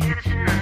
kitchen.